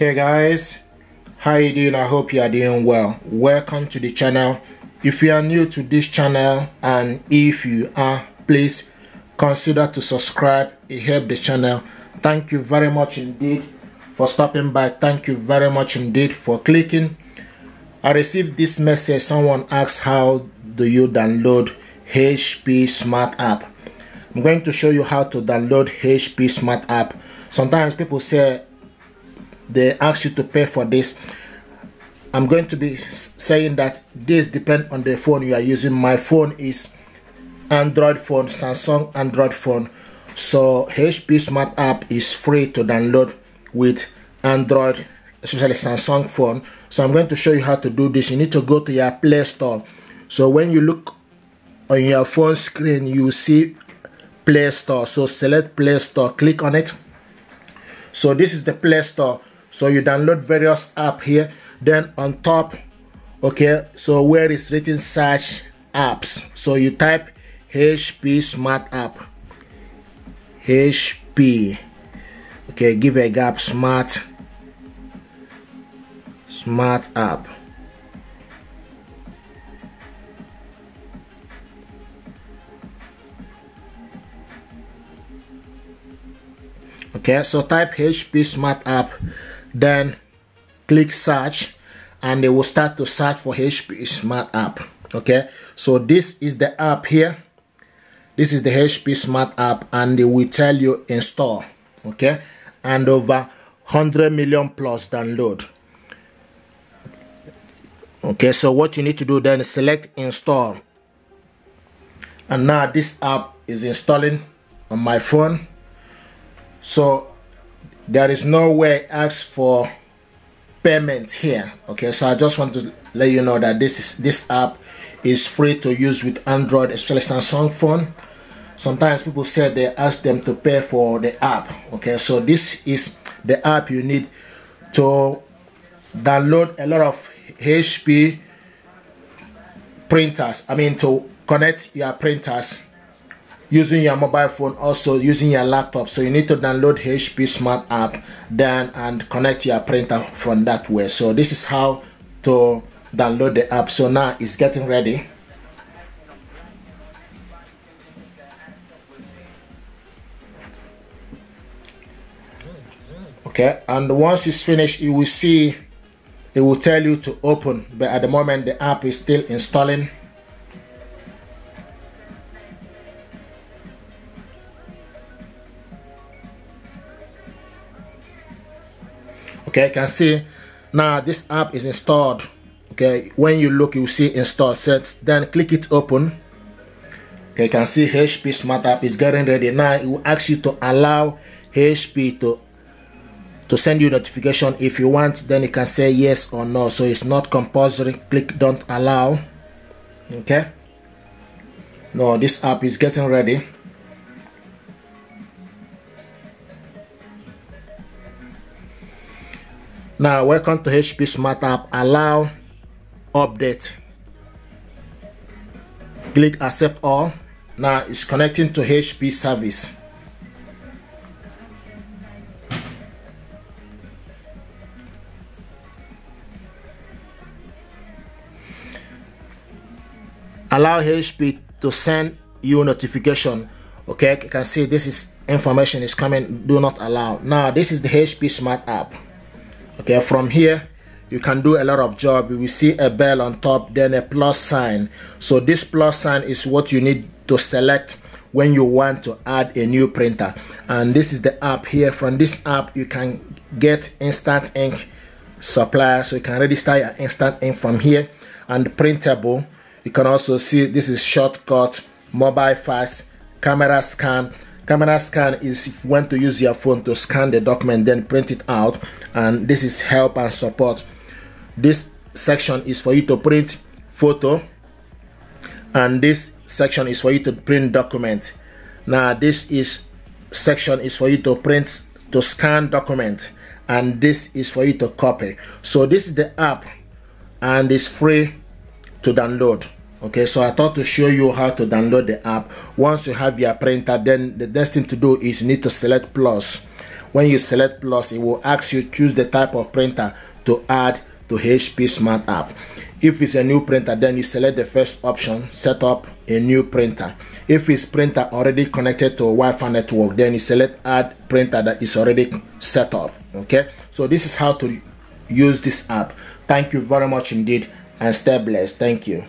hey guys. How you doing? I hope you are doing well. Welcome to the channel. If you are new to this channel and if you are please consider to subscribe. It help the channel. Thank you very much indeed for stopping by. Thank you very much indeed for clicking. I received this message. Someone asked how do you download hp smart app? I'm going to show you how to download hp smart app. Sometimes people say they ask you to pay for this. I'm going to be saying that this depend on the phone you are using. My phone is android phone samsung android phone. So hp smart app is free to download with android especially samsung phone. So i'm going to show you how to do this. You need to go to your play store. So when you look on your phone screen you see play store. So select play store. Click on it. So this is the play store so you download various app here. Then on top okay so where is written search apps? So you type hp smart app. Hp okay give a gap. Smart. Smart app. Okay so type hp smart app then click search and it will start to search for hp smart app. Okay? So this is the app here. This is the hp smart app and it will tell you install. Okay? And over 100 million plus download. Okay? So what you need to do then is select install. And now this app is installing on my phone. So there is no way ask for payment here okay? So i just want to let you know that this is this app is free to use with android especially samsung phone. Sometimes people say they ask them to pay for the app okay? So this is the app you need to download a lot of hp printers i mean to connect your printers using your mobile phone also using your laptop. So you need to download hp smart app then and connect your printer from that way. So this is how to download the app. So now it's getting ready. Okay and once it's finished you will see it will tell you to open. But at the moment the app is still installing okay you can see. Now this app is installed. Okay when you look you see install sets. Then click it open. Okay you can see hp smart app is getting ready. Now it will ask you to allow hp to to send you notification if you want. Then you can say yes or no. So it's not compulsory. Click don't allow. Okay. No this app is getting ready Now, welcome to HP Smart App. Allow update. Click accept all. Now it's connecting to HP service. Allow HP to send you notification. Okay, you can see this is information is coming. Do not allow. Now this is the HP Smart App okay from here you can do a lot of job. You will see a bell on top then a plus sign. So this plus sign is what you need to select when you want to add a new printer. And this is the app here. From this app you can get instant ink supplier so you can register your instant ink from here. And printable you can also see this is shortcut mobile fax camera scan camera scan is if you want to use your phone to scan the document then print it out and this is help and support. This section is for you to print photo and this section is for you to print document. Now this is section is for you to print to scan document and this is for you to copy. So this is the app and it's free to download okay so i thought to show you how to download the app. Once you have your printer then the next thing to do is you need to select plus. When you select plus it will ask you choose the type of printer to add to HP Smart app. If it's a new printer then you select the first option set up a new printer. If it's printer already connected to a Wi-Fi network then you select add printer that is already set up. Okay so this is how to use this app. Thank you very much indeed and stay blessed. Thank you